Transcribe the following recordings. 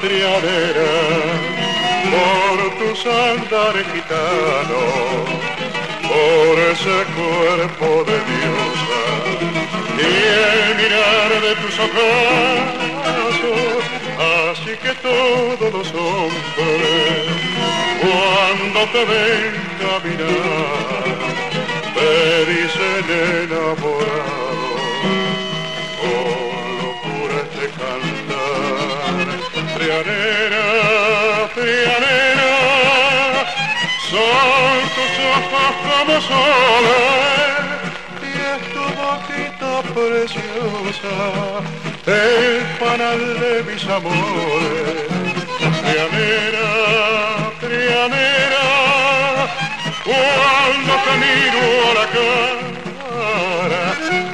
trianera por tus andares gitano, por ese cuerpo de diosa y el mirar de tus ojos, así que todos los hombres cuando te ven caminar te dicen enamorado ojos como soles y es tu boquita preciosa el panal de mis amores trianera, trianera cuando te miro a la cara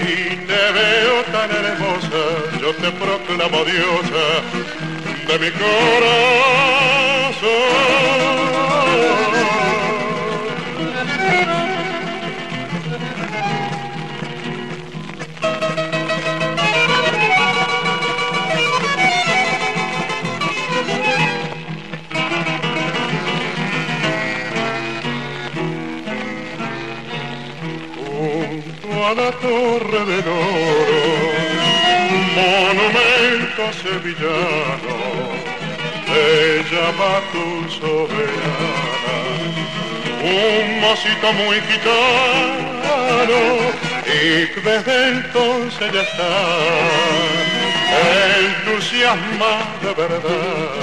y te veo tan hermosa, yo te proclamo diosa de mi corazón. A la torre del oro, monumento sevillano, te llama tu soberana, un mocito muy gitano, y desde entonces ya está entusiasma de verdad,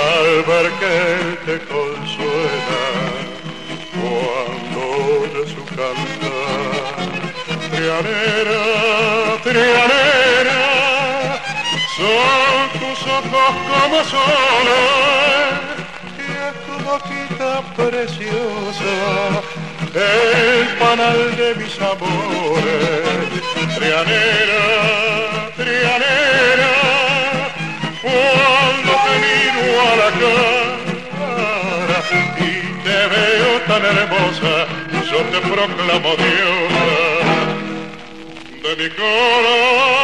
al ver que te consuela cuando oye su cantar. Trianera, trianera, son tus ojos como soles y es tu boquita preciosa, el panal de mis amores. Trianera, trianera, cuando te miro a la cara y te veo tan hermosa, yo te proclamo diosa de mi corazón.